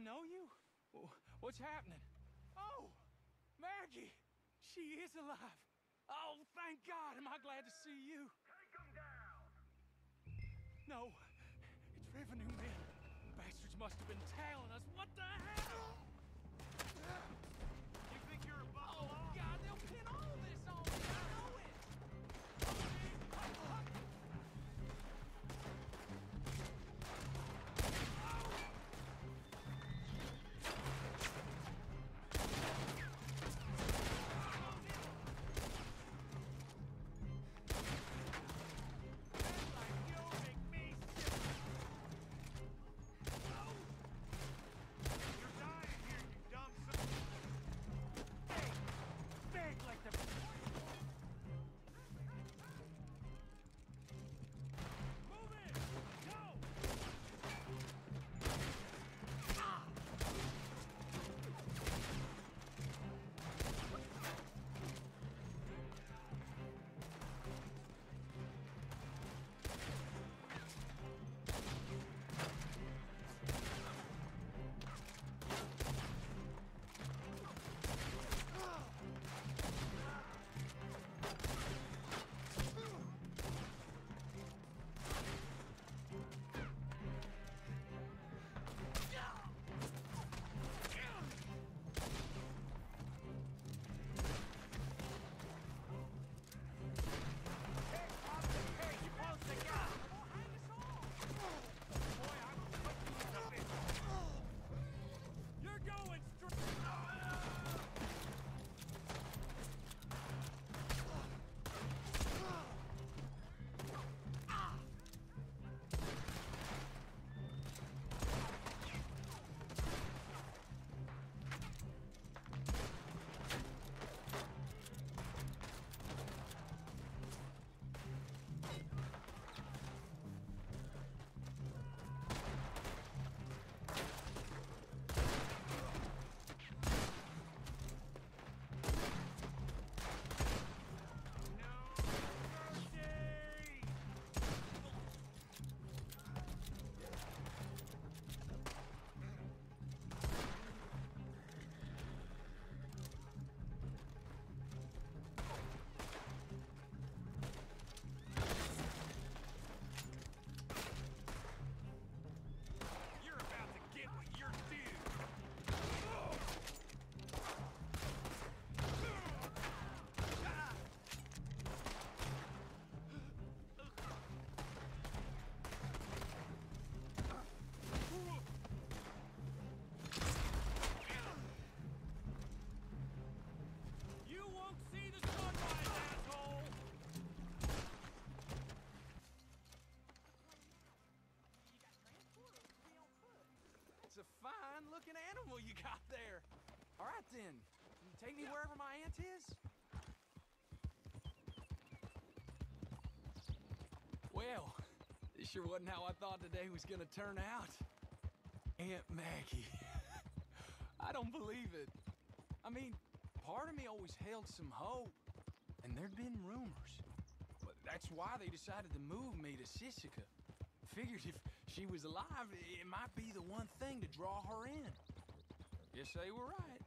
know you. What's happening? Oh, Maggie! She is alive. Oh, thank God, am I glad to see you. Take him down! No, it's revenue men. Bastards must have been tailing us. What the hell? Take me wherever my aunt is? Well, this sure wasn't how I thought today was gonna turn out. Aunt Maggie. I don't believe it. I mean, part of me always held some hope, and there'd been rumors. But that's why they decided to move me to Sisika. Figured if she was alive, it might be the one thing to draw her in. Guess they were right.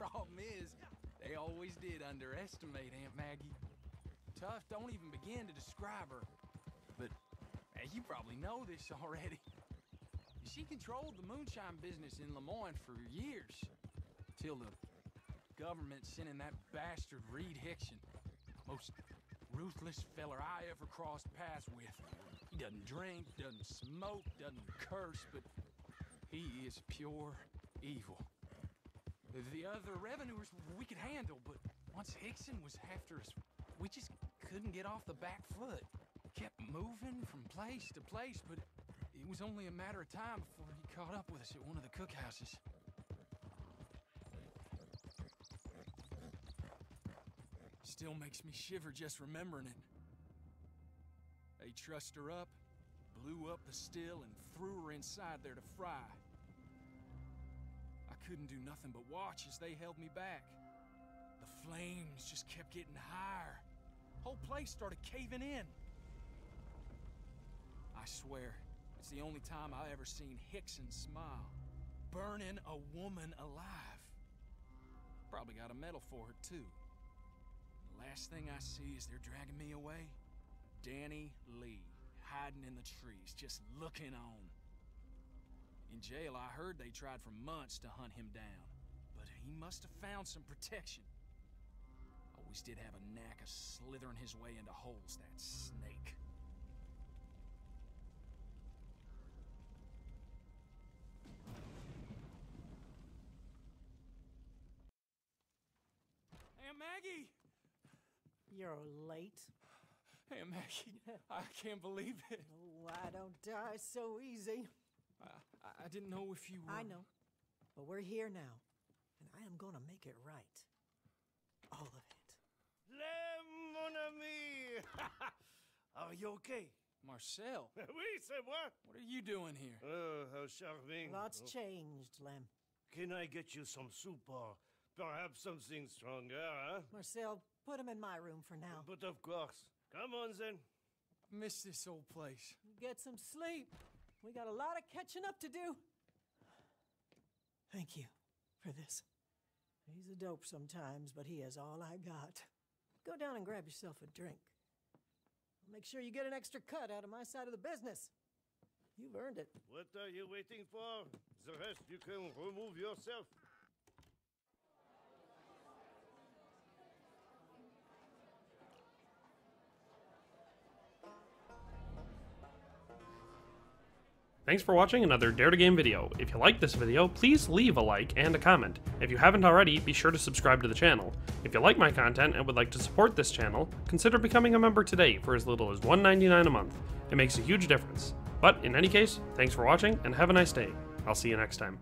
Problem is, they always did underestimate Aunt Maggie. Tough don't even begin to describe her. But as you probably know this already. She controlled the moonshine business in Lemoyne for years. Till the government sent in that bastard Reid Hixon. Most ruthless feller I ever crossed paths with. He doesn't drink, doesn't smoke, doesn't curse, but he is pure evil. The other revenuers we could handle, but once Hixon was after us, we just couldn't get off the back foot. Kept moving from place to place, but it was only a matter of time before he caught up with us at one of the cookhouses. Still makes me shiver just remembering it. They trussed her up, blew up the still, and threw her inside there to fry. I couldn't do nothing but watch as they held me back. The flames just kept getting higher. Whole place started caving in. I swear, it's the only time I've ever seen Hixon smile. Burning a woman alive. Probably got a medal for her, too. The last thing I see is they're dragging me away, Danny Lee, hiding in the trees, just looking on. In jail, I heard they tried for months to hunt him down, but he must have found some protection. Always did have a knack of slithering his way into holes, that snake. Aunt Maggie! You're late. Aunt Maggie, I can't believe it. Oh, I don't die so easy. I, I didn't know if you were... I know. But we're here now, and I am gonna make it right. All of it. Le mon ami! Are you okay? Marcel, oui, c'est moi. what are you doing here? Oh, how charming. Lots Oh, changed, Lem. Can I get you some soup or perhaps something stronger, huh? Marcel, put him in my room for now. But of course. Come on, then. Miss this old place. Get some sleep. We got a lot of catching up to do. Thank you for this. He's a dope sometimes, but he is all I got. Go down and grab yourself a drink. I'll Make sure you get an extra cut out of my side of the business. You've earned it. What are you waiting for? The rest you can remove yourself. Thanks for watching another Dare to Game video. If you like this video, please leave a like and a comment. If you haven't already, be sure to subscribe to the channel. If you like my content and would like to support this channel, consider becoming a member today for as little as $1.99 a month. It makes a huge difference. But in any case, thanks for watching and have a nice day. I'll see you next time.